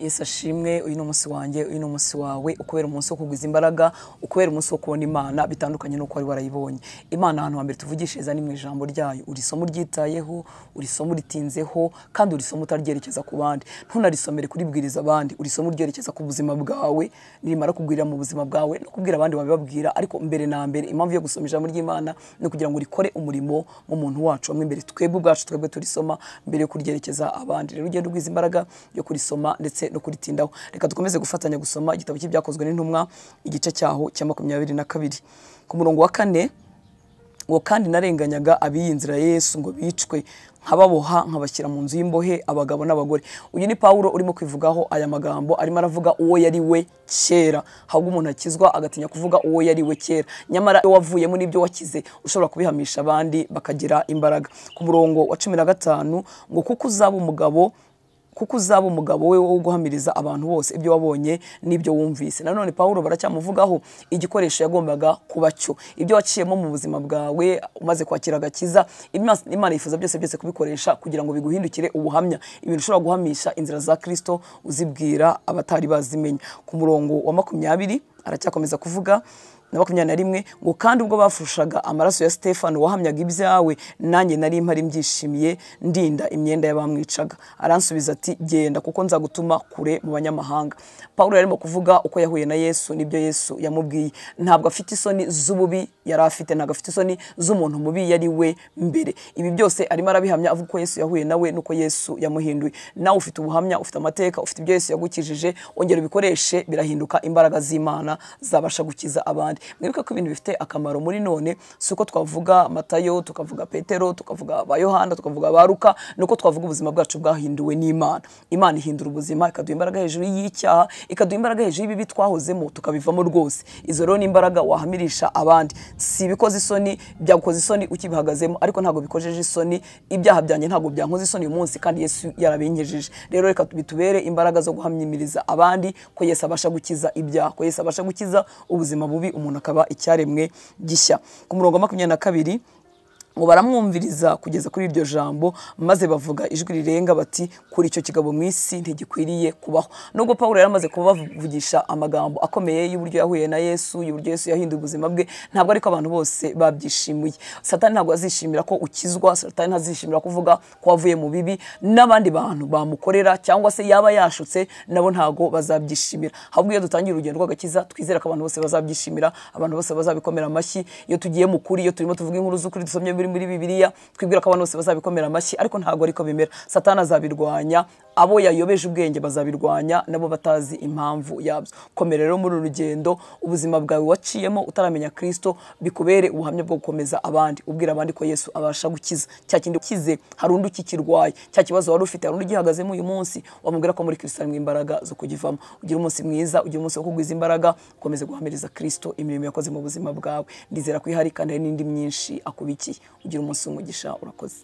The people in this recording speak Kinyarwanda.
Yesu ashimwe uyu ni umunsi wanjye uyu ni umunsi wawe ukubera umunsi wo kugwiza imbaraga ukubera umunsi wo kubona imana bitandukanye n'uko wari warayibonye. Imana ahantu hambere tuvugishiriza ni mu ijambo ryayo. Uri isomo ryitayeho uri isomo ritinzeho kandi uri isomo utaryerekeza ku bandi. Ntunarisomere kuribwiriza abandi. Uri isomo uryerekeza ku buzima bwawe nirimara kugwirira mu buzima bwawe no kubwira abandi wabibabwira ariko mbere na mbere impamvu yo gusoma ijambo ry'imana ni ukugira ngo rikore umurimo mu muntu wacu. Wamwe imbere twebwe ubwacu twebwe turisoma mbere yo kuryerekeza abandi. Rero ugenda ugwiza imbaraga yo kurisoma ndetse no kuritindaho reka dukomeze gufatanya gusoma igitabo cy'ibyakozwe n'intumwa igice cyaho cya makumyabiri na kabiri. Ku murongo wa kane ngo kandi narenganyaga ab'iyi nzira ya Yesu ngo bicwe nkababoha nkabashyira mu nzu y'imbohe abagabo n'abagore. Uyu ni Pawulo urimo kwivugaho aya magambo arimo aravuga uwo yari we kera. Ahubwo umuntu akizwa agatinya kuvuga uwo yari we kera. Nyamara iyo wavuyemo n'ibyo wakize ushobora kubihamisha abandi bakagira imbaraga. Ku murongo wa cumi na gatanu ngo kuko uzaba umugabo kuko uzaba umugabo we wo guhamiriza abantu bose ibyo wabonye n'ibyo wumvise. Nanone Pawulo baracyamuvugaho igikoresho yagombaga kuba cyo. Ibyo waciyemo mu buzima bwawe umaze kwakira agakiza Imana yifuza byose byose kubikoresha kugira ngo biguhindukire ubuhamya. Ibintu ushobora guhamisha inzira za Kristo uzibwira abatari bazimenya. Ku murongo wa makumyabiri aracyakomeza kuvuga na makumyabiri na rimwe ngo kandi ubwo bafushaga amaraso ya Stefano wahamyaga ibyawe nanjye nari mpari mbyishimiye ndinda imyenda y'abamwicaga. Aransubiza ati genda kuko nzagutuma kure mu banyamahanga. Pawulo yarimo kuvuga uko yahuye na Yesu ni byo Yesu yamubwiye. Ntabwo afite isoni z'ububi yari afite ntabwo afite isoni z'umuntu mubi yari we mbere. Ibi byose arimo arabihamya avuga ko Yesu yahuye nawe nuko Yesu yamuhinduye. Nawe ufite ubuhamya ufite amateka ufite ibyo Yesu yagukijije ongera ubikoreshe birahinduka imbaraga z'Imana. Zabasha gukiza abandi. Mwibuke ko ibintu bifite akamaro muri none si uko twavuga matayo tukavuga petero tukavuga ba yohana tukavuga ba ruka nuko twavuga ubuzima bwacu bwahinduwe n'imana. Imana ihindura ubuzima ikaduha imbaraga hejuru y'icyaha ikaduha imbaraga hejuru y'ibibi twahozemo tukabivamo rwose. Izo rero ni imbaraga wahamirisha abandi. Si ibikoze isoni byagukoze isoni ukibihagazemo. Ariko ntabwo bikojeje isoni ibyaha byanjye ntabwo byankoze isoni uyu munsi kandi yesu yarabinkejeje rero reka bitubere imbaraga zo guhamyimiriza abandi ko yesu abasha gukiza ibyaha ko yesu abasha gukiza ubuzima bubi umuntu akaba icyaremwe gishya. Ku murongo wa makumyabiri na kabiri ngo baramwumviriza kugeza kuri iryo jambo maze bavuga ijwi rirenga bati kuri icyo kigabo mu isi ntigikwiriye kubaho. Nubwo Pawulo yari amaze kubavugisha amagambo akomeye y'uburyo yahuye na Yesu y'uburyo Yesu yahinduye ubuzima bwe ntabwo ariko abantu bose babyishimiye. Satani ntabwo azishimira ko ukizwa satani ntazishimira kuvuga ko wavuye mu bibi n'abandi bantu bamukorera cyangwa se yaba yashutse nabo ntabwo bazabyishimira. Ahubwo iyo dutangira urugendo rw'agakiza twizera ko abantu bose bazabyishimira abantu bose bazabikomera amashyi. Iyo tugiye mu kuri iyo turimo tuvuga inkuru z'ukuri dusomye biri muri bibiliya twibwira ko abantu bose bazabikomera amashyi ariko ntabwo ariko bimera. Satani azabirwanya abo yayobeje ubwenge bazabirwanya nabo batazi impamvu yabyo. Komera rero muri uru rugendo ubuzima bwawe waciyemo utaramenya kirisito bikubere ubuhamya bwo gukomeza abandi. Ubwira abandi ko yesu abasha gukiza. Cya kindi ukize hari undi ukikirwaye. Cya kibazo wari ufite hari undi ugihagazemo uyu munsi wamubwira ko muri kirisito harimo imbaraga zo kugivamo. Ugira umunsi mwiza ugira umunsi wo kugwiza imbaraga ukomeze guhamiriza kirisito imirimo yakoze mu buzima bwawe. Ndizera ko ihari kandi hari n'indi myinshi akubikiye. Ugira umunsi w'umugisha urakoze.